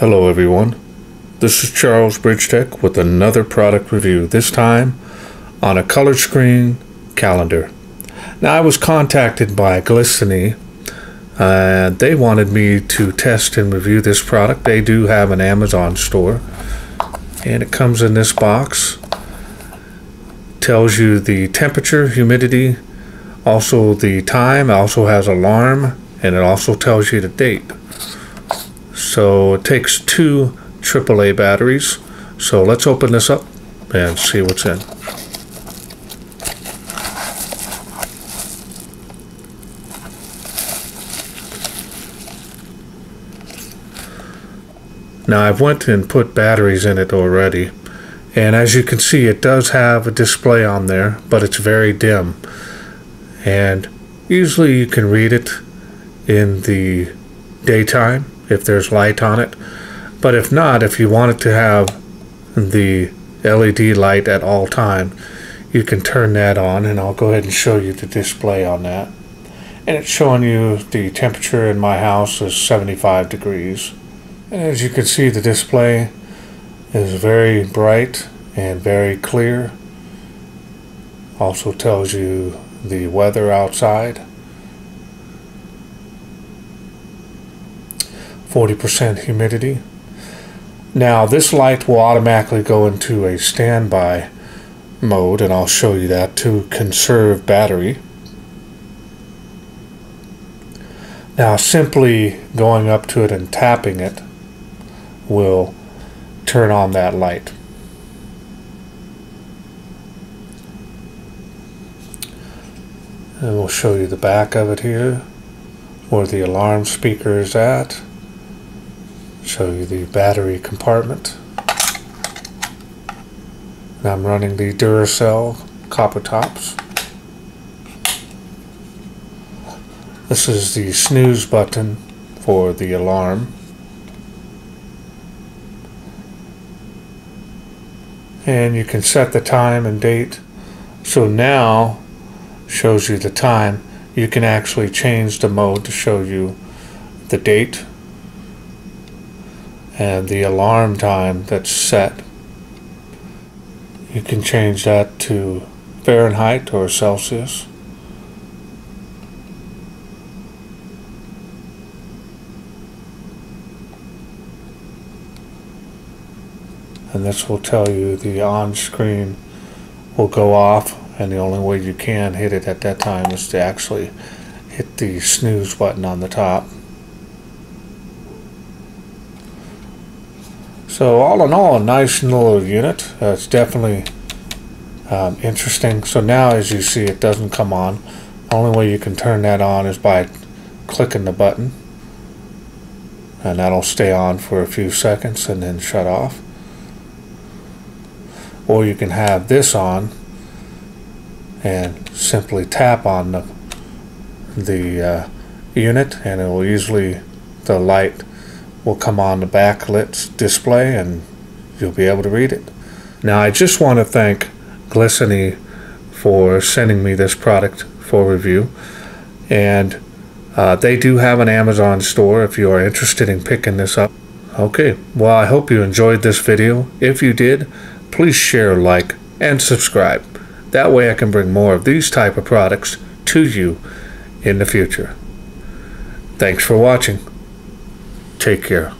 Hello everyone. This is Charles BridgTec with another product review, this time on a color screen calendar. Now I was contacted by GLISTENY and they wanted me to test and review this product. They do have an Amazon store and it comes in this box. Tells you the temperature, humidity, also the time, also has alarm and it also tells you the date. So it takes two AAA batteries. So let's open this up and see what's in. Now I've went and put batteries in it already and as you can see it does have a display on there but it's very dim and usually you can read it in the daytime if there's light on it. But if not, if you want it to have the LED light at all time, you can turn that on and I'll go ahead and show you the display on that. And it's showing you the temperature in my house is 75 degrees. And as you can see, the display is very bright and very clear. Also tells you the weather outside. 40% humidity. Now this light will automatically go into a standby mode and I'll show you that to conserve battery. Now simply going up to it and tapping it will turn on that light. And we'll show you the back of it here where the alarm speaker is at show you the battery compartment. I'm running the Duracell copper tops. This is the snooze button for the alarm. And you can set the time and date. So now shows you the time. You can actually change the mode to show you the date and the alarm time that's set. You can change that to Fahrenheit or Celsius. And this will tell you the on screen will go off and the only way you can hit it at that time is to actually hit the snooze button on the top. So all in all, a nice little unit. Uh, it's definitely um, interesting. So now as you see, it doesn't come on. Only way you can turn that on is by clicking the button. And that'll stay on for a few seconds and then shut off. Or you can have this on and simply tap on the, the uh, unit and it will usually, the light will come on the backlit display and you'll be able to read it. Now I just want to thank GLISTENY for sending me this product for review and uh, they do have an Amazon store if you are interested in picking this up. Okay, well I hope you enjoyed this video. If you did, please share, like, and subscribe. That way I can bring more of these type of products to you in the future. Thanks for watching. Take care.